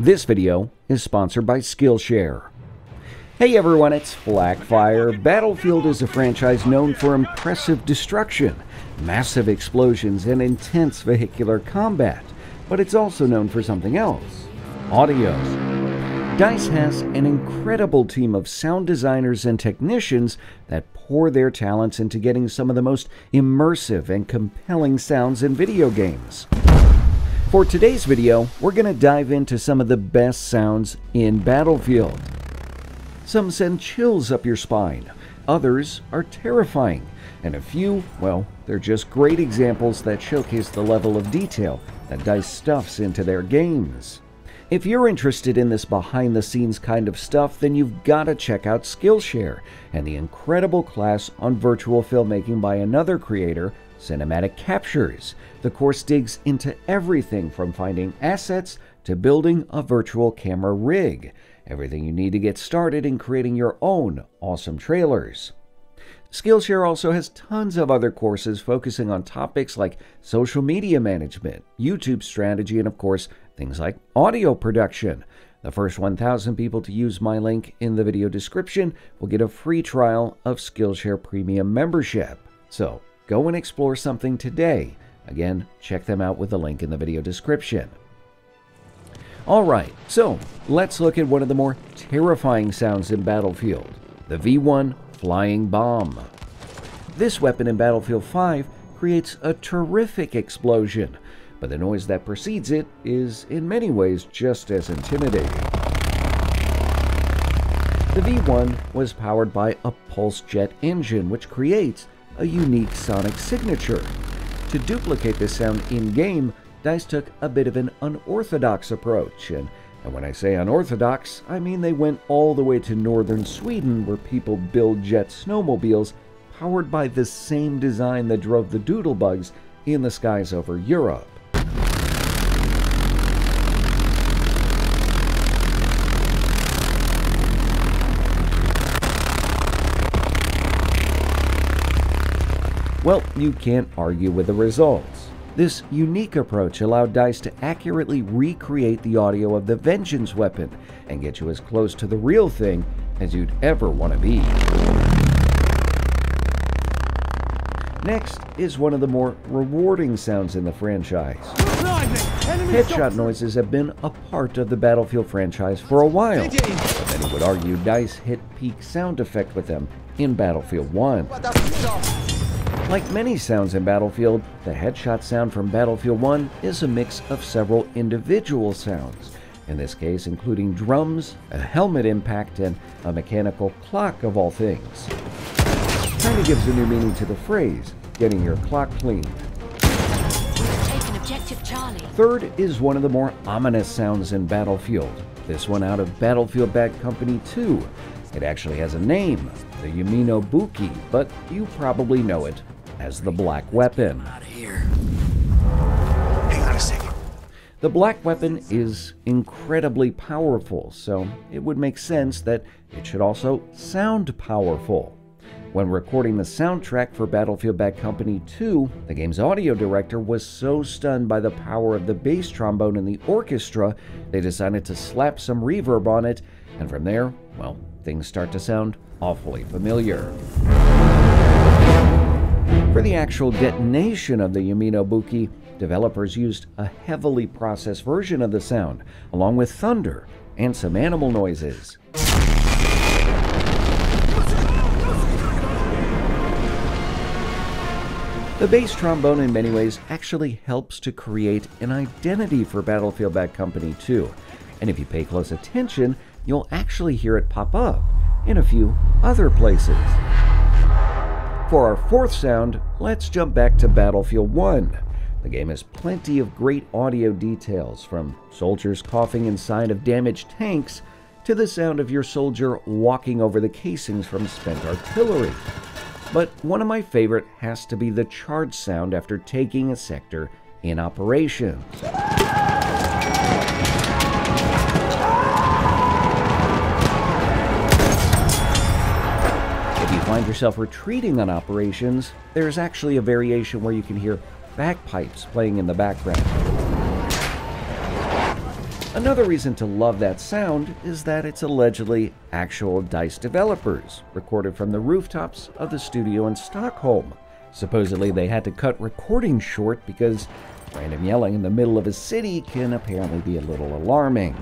This video is sponsored by Skillshare. Hey everyone, it's Flakfire. Battlefield is a franchise known for impressive destruction, massive explosions, and intense vehicular combat. But it's also known for something else audio. DICE has an incredible team of sound designers and technicians that pour their talents into getting some of the most immersive and compelling sounds in video games. For today's video, we're going to dive into some of the best sounds in Battlefield. Some send chills up your spine, others are terrifying, and a few, well, they're just great examples that showcase the level of detail that DICE stuffs into their games. If you're interested in this behind the scenes kind of stuff, then you've got to check out Skillshare and the incredible class on virtual filmmaking by another creator, Cinematic Captures. The course digs into everything from finding assets to building a virtual camera rig. Everything you need to get started in creating your own awesome trailers. Skillshare also has tons of other courses focusing on topics like social media management, YouTube strategy, and of course, things like audio production. The first 1,000 people to use my link in the video description will get a free trial of Skillshare Premium membership. So, go and explore something today. Again, check them out with the link in the video description. Alright, so let's look at one of the more terrifying sounds in Battlefield the V1 Flying Bomb. This weapon in Battlefield 5 creates a terrific explosion, but the noise that precedes it is in many ways just as intimidating. The V1 was powered by a pulse jet engine, which creates a unique sonic signature. To duplicate this sound in game, DICE took a bit of an unorthodox approach, and, and when I say unorthodox, I mean they went all the way to northern Sweden where people build jet snowmobiles powered by the same design that drove the doodlebugs in the skies over Europe. Well, you can't argue with the results. This unique approach allowed DICE to accurately recreate the audio of the Vengeance weapon and get you as close to the real thing as you'd ever want to be. Next is one of the more rewarding sounds in the franchise. Headshot noises have been a part of the Battlefield franchise for a while, many would argue DICE hit peak sound effect with them in Battlefield 1. Like many sounds in Battlefield, the headshot sound from Battlefield 1 is a mix of several individual sounds, in this case including drums, a helmet impact, and a mechanical clock of all things. Kinda gives a new meaning to the phrase, getting your clock cleaned. Third is one of the more ominous sounds in Battlefield, this one out of Battlefield Bad Company 2. It actually has a name, the Yamino Buki, but you probably know it as the Black Weapon. The Black Weapon is incredibly powerful, so it would make sense that it should also sound powerful. When recording the soundtrack for Battlefield Bad Company 2, the game's audio director was so stunned by the power of the bass trombone in the orchestra, they decided to slap some reverb on it, and from there, well, things start to sound awfully familiar. For the actual detonation of the Yamino Buki, developers used a heavily processed version of the sound, along with thunder and some animal noises. The bass trombone in many ways actually helps to create an identity for Battlefield Bad Company 2, and if you pay close attention, you'll actually hear it pop up in a few other places. For our fourth sound, let's jump back to Battlefield 1. The game has plenty of great audio details, from soldiers coughing inside of damaged tanks to the sound of your soldier walking over the casings from spent artillery. But one of my favorite has to be the charge sound after taking a sector in operations. Find yourself retreating on operations, there's actually a variation where you can hear bagpipes playing in the background. Another reason to love that sound is that it's allegedly actual DICE developers, recorded from the rooftops of the studio in Stockholm. Supposedly, they had to cut recording short because random yelling in the middle of a city can apparently be a little alarming.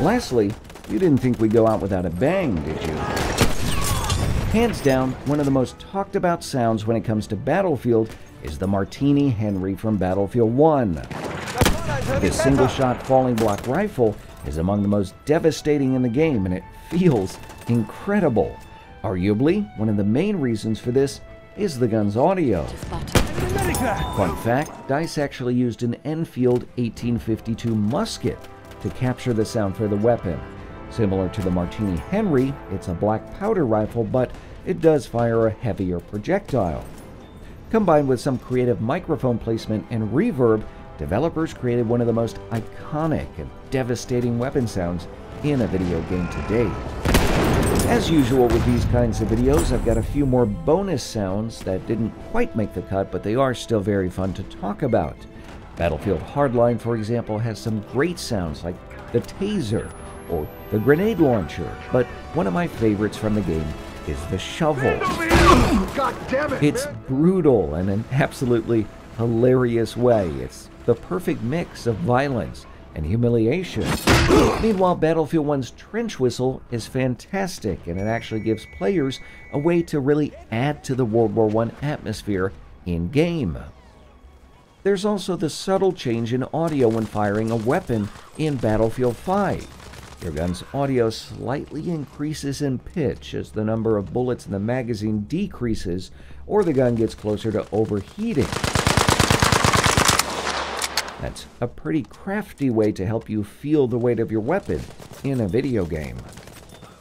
Lastly, you didn't think we'd go out without a bang, did you? Hands down, one of the most talked about sounds when it comes to Battlefield is the Martini Henry from Battlefield 1. This single shot falling block rifle is among the most devastating in the game and it feels incredible. Arguably, one of the main reasons for this is the gun's audio. Fun fact DICE actually used an Enfield 1852 musket to capture the sound for the weapon. Similar to the Martini Henry, it's a black powder rifle, but it does fire a heavier projectile. Combined with some creative microphone placement and reverb, developers created one of the most iconic and devastating weapon sounds in a video game to date. As usual with these kinds of videos, I've got a few more bonus sounds that didn't quite make the cut, but they are still very fun to talk about. Battlefield Hardline, for example, has some great sounds like the taser or the grenade launcher, but one of my favorites from the game is the shovel. God damn it! It's brutal in an absolutely hilarious way. It's the perfect mix of violence and humiliation. Meanwhile, Battlefield 1's trench whistle is fantastic, and it actually gives players a way to really add to the World War I atmosphere in game. There's also the subtle change in audio when firing a weapon in Battlefield 5. Your gun's audio slightly increases in pitch as the number of bullets in the magazine decreases or the gun gets closer to overheating. That's a pretty crafty way to help you feel the weight of your weapon in a video game.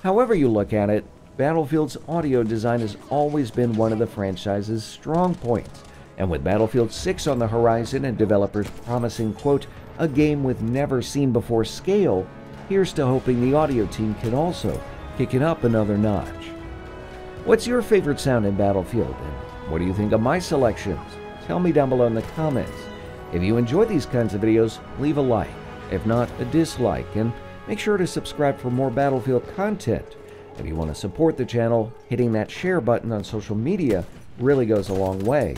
However you look at it, Battlefield's audio design has always been one of the franchise's strong points. And with Battlefield 6 on the horizon and developers promising, quote, a game with never seen before scale, here's to hoping the audio team can also kick it up another notch. What's your favorite sound in Battlefield, and what do you think of my selections? Tell me down below in the comments. If you enjoy these kinds of videos, leave a like, if not a dislike, and make sure to subscribe for more Battlefield content. If you want to support the channel, hitting that share button on social media really goes a long way.